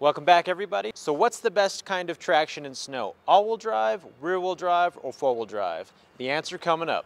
Welcome back everybody. So what's the best kind of traction in snow? All-wheel drive, rear-wheel drive, or four-wheel drive? The answer coming up.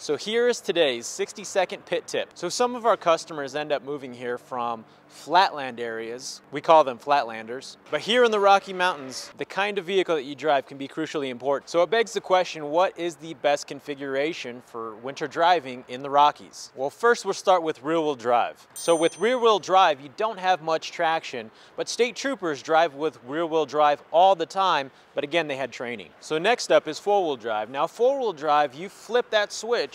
So here is today's 60 second pit tip. So some of our customers end up moving here from flatland areas. We call them flatlanders. But here in the Rocky Mountains, the kind of vehicle that you drive can be crucially important. So it begs the question, what is the best configuration for winter driving in the Rockies? Well, first we'll start with rear wheel drive. So with rear wheel drive, you don't have much traction, but state troopers drive with rear wheel drive all the time, but again, they had training. So next up is four wheel drive. Now four wheel drive, you flip that switch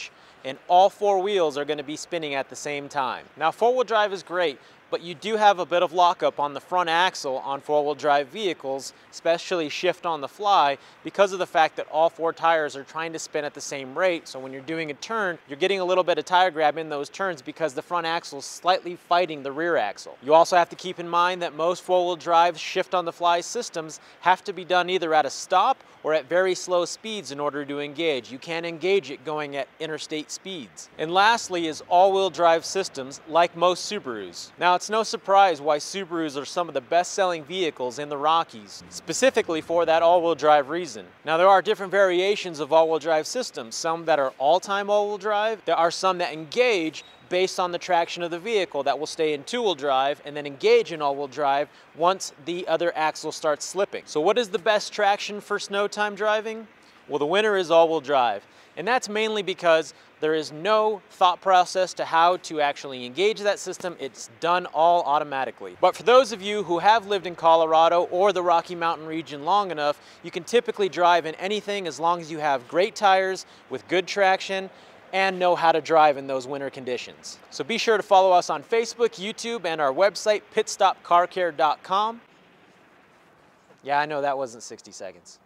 and all four wheels are gonna be spinning at the same time. Now four-wheel drive is great, but you do have a bit of lockup on the front axle on four-wheel drive vehicles, especially shift on the fly, because of the fact that all four tires are trying to spin at the same rate. So when you're doing a turn, you're getting a little bit of tire grab in those turns because the front axle is slightly fighting the rear axle. You also have to keep in mind that most four-wheel drive shift on the fly systems have to be done either at a stop or at very slow speeds in order to engage. You can't engage it going at interstate speeds. And lastly is all-wheel drive systems like most Subarus. Now it's no surprise why Subarus are some of the best-selling vehicles in the Rockies, specifically for that all-wheel drive reason. Now there are different variations of all-wheel drive systems, some that are all-time all-wheel drive, there are some that engage based on the traction of the vehicle that will stay in two-wheel drive and then engage in all-wheel drive once the other axle starts slipping. So what is the best traction for snow time driving? Well, the winner is all-wheel drive. And that's mainly because there is no thought process to how to actually engage that system. It's done all automatically. But for those of you who have lived in Colorado or the Rocky Mountain region long enough, you can typically drive in anything as long as you have great tires with good traction and know how to drive in those winter conditions. So be sure to follow us on Facebook, YouTube, and our website, pitstopcarcare.com. Yeah, I know that wasn't 60 seconds.